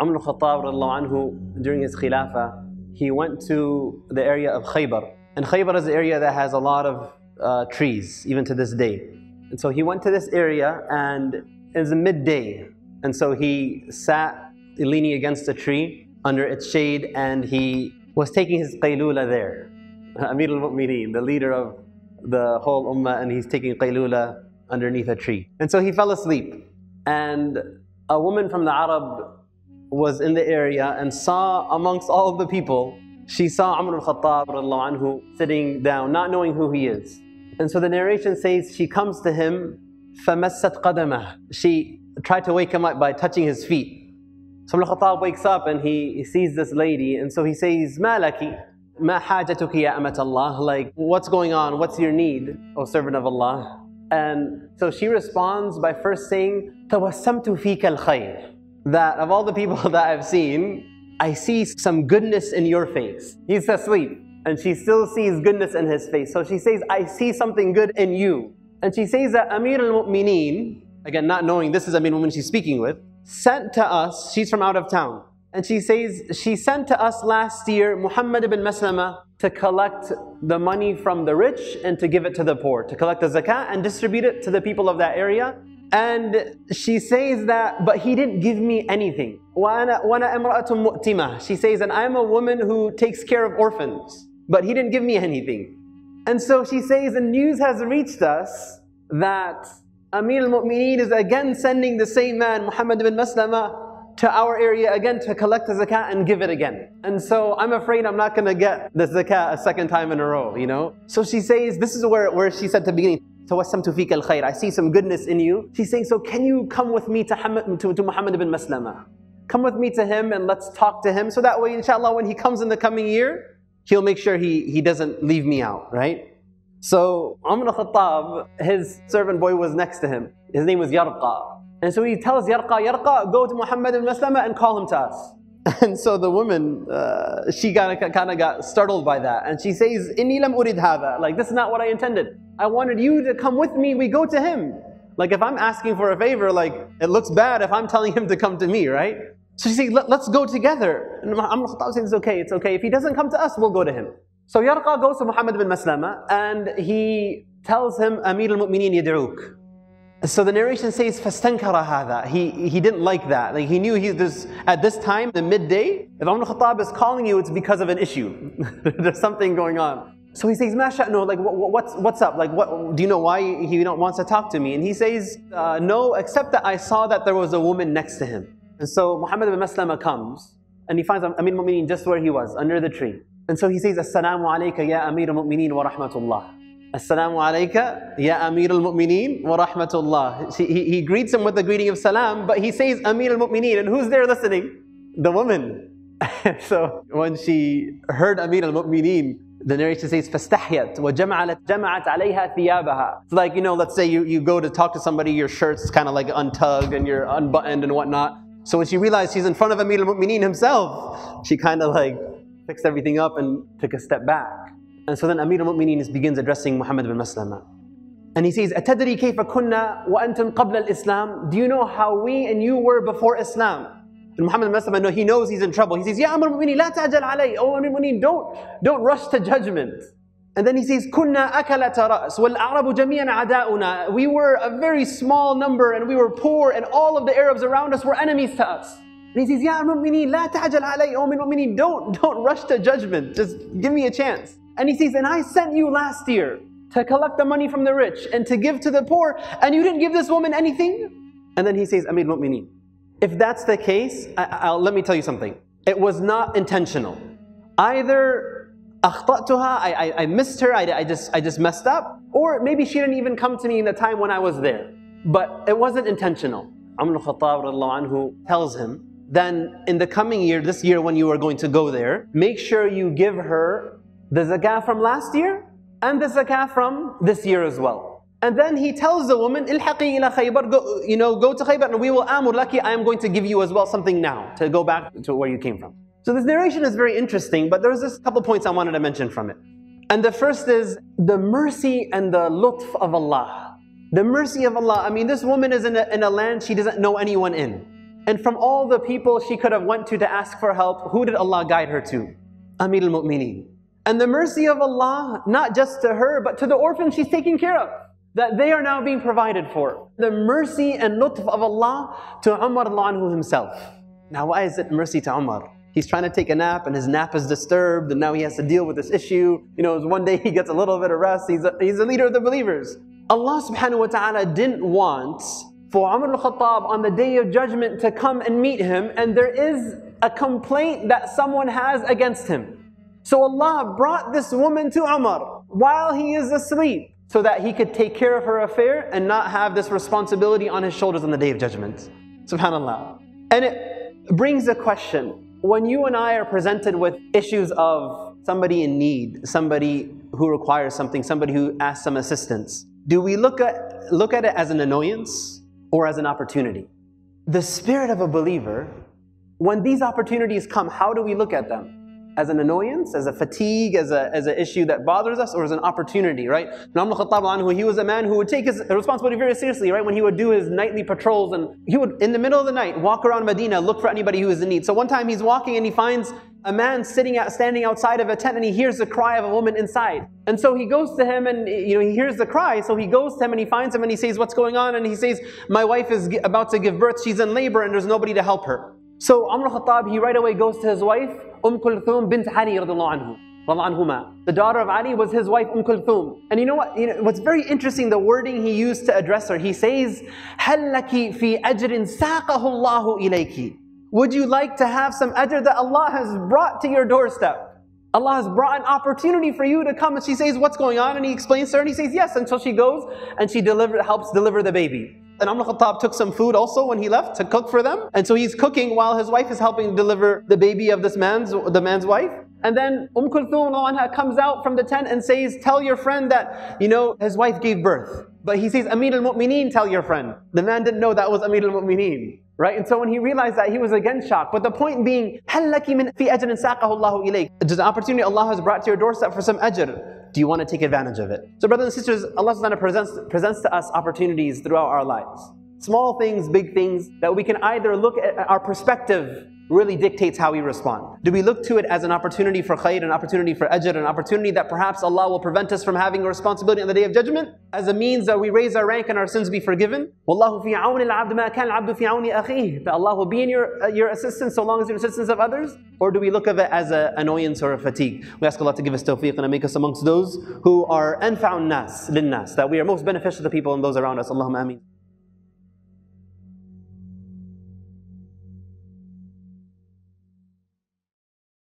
Umar al-Khattab anhu, during his khilafah, he went to the area of Khaybar. And Khaybar is an area that has a lot of uh, trees, even to this day. And so he went to this area and it was midday. And so he sat leaning against a tree under its shade and he was taking his qaylula there. Amir al-Mu'mineen, the leader of the whole ummah, and he's taking qaylula underneath a tree. And so he fell asleep. And a woman from the Arab was in the area and saw amongst all the people, she saw Umar al-Khattab sitting down, not knowing who he is. And so the narration says she comes to him, فَمَسَّتْ قَدَمَهُ She tried to wake him up by touching his feet. So Umar al-Khattab wakes up and he, he sees this lady and so he says, مَالَكِ مَا حَاجَتُكِ يَا أمّت اللَّهِ Like, what's going on? What's your need, O servant of Allah? And so she responds by first saying, تَوَسَّمْتُ فِيكَ الْخَيْرِ that of all the people that I've seen, I see some goodness in your face. He's asleep and she still sees goodness in his face. So she says, I see something good in you. And she says that Amir al-Mu'mineen, again not knowing this is Amir al-Mu'mineen she's speaking with, sent to us, she's from out of town, and she says, she sent to us last year Muhammad ibn Maslama to collect the money from the rich and to give it to the poor, to collect the zakat and distribute it to the people of that area. And she says that, but he didn't give me anything. She says, and I'm a woman who takes care of orphans, but he didn't give me anything. And so she says, the news has reached us that Amir al-Mu'mineen is again sending the same man, Muhammad ibn Maslama, to our area again to collect the zakat and give it again. And so I'm afraid I'm not going to get the zakat a second time in a row, you know? So she says, this is where, where she said the beginning, tawassamtu fika al-khair, I see some goodness in you. She's saying, so can you come with me to, to, to Muhammad ibn Maslama? Come with me to him and let's talk to him. So that way, inshallah, when he comes in the coming year, he'll make sure he, he doesn't leave me out, right? So Umar al-Khattab, his servant boy was next to him. His name was Yarqa. And so he tells Yarqa, Yarqa, go to Muhammad ibn Maslama and call him to us. And so the woman, uh, she kind of kind of got startled by that. And she says, Inni lam urid hada. Like, this is not what I intended. I wanted you to come with me. We go to him. Like, if I'm asking for a favor, like, it looks bad if I'm telling him to come to me, right? So she says, Let, us go together. And Umar Khattab says, it's okay, it's okay. If he doesn't come to us, we'll go to him. So Yarqa goes to Muhammad bin Maslama and he tells him, Amir al-Mu'mineen yad'uk. So the narration says, فَاسْتَنْكَرَ هَذَا he, he didn't like that. Like he knew he, this, at this time, the midday, if Umar Khattab is calling you, it's because of an issue. There's something going on. So he says, Masha, no, like what, what's, what's up? Like what, do you know why he wants to talk to me? And he says, uh, no, except that I saw that there was a woman next to him. And so Muhammad ibn Maslama comes and he finds Amir Mu'mineen just where he was, under the tree. And so he says, Assalamu alayka ya Amir Mu'mineen wa rahmatullah. Assalamu alayka, ya Amir al-Mu'mineen wa rahmatullah. He, he greets him with the greeting of salam, but he says Amir al-Mu'mineen, and who's there listening? The woman. so when she heard Amir al-Mu'mineen, the narration says, فَاسْتَحْيَتْ وَجَمَعَتْ جَمَعَتْ عَلَيْهَا ثِيَابَهَا It's like, you know, let's say you, you go to talk to somebody, your shirt's kind of like untugged and you're unbuttoned and whatnot. So when she realized she's in front of Amir al-Mu'mineen himself, she kind of like fixed everything up and took a step back. And so then Amir al-Mu'mineen begins addressing Muhammad bin Maslama. And he says, أَتَدْرِي كَيْفَ كُنَّا وَأَنْتُمْ قَبْلَ الْإِسْلَامِ Do you know how we and you were before Islam? And Muhammad bin Maslama, he knows he's in trouble. He says, Ya Amir al-Mu'mineen, la ta'jal alay. Oh Amir al-Mu'mineen, don't, don't rush to judgment. And then he says, كُنَّا أَكَلَةَ رَأْسٍ وَالْأَعْرَبُ جَمِيعًا عَدَاؤُنَا We were a very small number and we were poor and all of the Arabs around us were enemies to us. And he says, Ya Amir al-Mu'mineen, la ta'jal alay. Oh Amir al-Mu'mineen, don't, don't rush to judgment. Just give me a chance. And he says, And I sent you last year to collect the money from the rich and to give to the poor, and you didn't give this woman anything? And then he says, Amir Mu'mineen, if that's the case, I, let me tell you something. It was not intentional. Either I, I, I missed her, I, I, just, I just messed up, or maybe she didn't even come to me in the time when I was there. But it wasn't intentional. Umar al-Khattab tells him, then in the coming year, this year when you are going to go there, make sure you give her the zakah from last year and the zakah from this year as well. And then he tells the woman, Ilhaqi ila khaybar, go, you know, go to Khaybar and we will amur laki, I am going to give you as well something now to go back to where you came from. So this narration is very interesting, but there's just a couple points I wanted to mention from it. And the first is the mercy and the lutf of Allah. The mercy of Allah. I mean, this woman is in a, in a land she doesn't know anyone in. And from all the people she could have went to to ask for help, who did Allah guide her to? Amir al-Mu'mineen. And the mercy of Allah, not just to her, but to the orphans she's taking care of, that they are now being provided for. The mercy and lutf of Allah to Umar anhu himself. Now why is it mercy to Umar? He's trying to take a nap and his nap is disturbed and now he has to deal with this issue. You know, one day he gets a little bit of rest. He's a, he's a leader of the believers. Allah subhanahu wa ta'ala didn't want for Umar al-Khattab on the day of judgment to come and meet him and there is a complaint that someone has against him. So Allah brought this woman to Umar while he is asleep so that he could take care of her affair and not have this responsibility on his shoulders on the day of judgment. Subhanallah. And it brings a question. When you and I are presented with issues of somebody in need, somebody who requires something, somebody who asks some assistance, do we look at, look at it as an annoyance or as an opportunity? The spirit of a believer, when these opportunities come, how do we look at them? As an annoyance, as a fatigue, as, a, as an issue that bothers us, or as an opportunity, right? Imam al-Khattab he was a man who would take his responsibility very seriously, right? When he would do his nightly patrols and he would, in the middle of the night, walk around Medina, look for anybody who is in need. So one time he's walking and he finds a man sitting out, standing outside of a tent and he hears the cry of a woman inside. And so he goes to him and you know he hears the cry. So he goes to him and he finds him and he says, "What's going on?" And he says, "My wife is about to give birth. She's in labor and there's nobody to help her." So Umar Khattab, he right away goes to his wife, Umm Kulthum bint Ali anhu, anhuma. The daughter of Ali was his wife, Umm Kulthum. And you know what? You know, what's very interesting, the wording he used to address her, he says, هَلَّكِ فِي أَجْرٍ سَاقَهُ اللَّهُ إِلَيْكِ Would you like to have some ajr that Allah has brought to your doorstep? Allah has brought an opportunity for you to come. And she says, What's going on? And he explains to her, and he says, Yes, until she goes and she deliver, helps deliver the baby and Umar Khattab took some food also when he left to cook for them. And so he's cooking while his wife is helping deliver the baby of this man's, the man's wife. And then Umm Kulthum anha comes out from the tent and says, tell your friend that, you know, his wife gave birth. But he says, Amir al-Mu'mineen, tell your friend. The man didn't know that was Amir al-Mu'mineen. Right? And so when he realized that, he was again shocked. But the point being, هَلَّكِ مِنْ فِي أَجْرٍ سَاقَهُ اللَّهُ إِلَيْكَ There's an opportunity Allah has brought to your doorstep for some ajr. Do you want to take advantage of it? So brothers and sisters, Allah subhanahu presents, presents to us opportunities throughout our lives. Small things, big things, that we can either look at our perspective really dictates how we respond. Do we look to it as an opportunity for khair, an opportunity for ajr, an opportunity that perhaps Allah will prevent us from having a responsibility on the day of judgment? As a means that we raise our rank and our sins be forgiven? Wallahu fi al-abd ma kan al-abdu fi akhih. That Allah will be in your, uh, your assistance so long as you're assistance of others? Or do we look of it as an annoyance or a fatigue? We ask Allah to give us tawfiq and make us amongst those who are anfa'un nas, lin nas, that we are most beneficial to people and those around us. Allahumma ameen.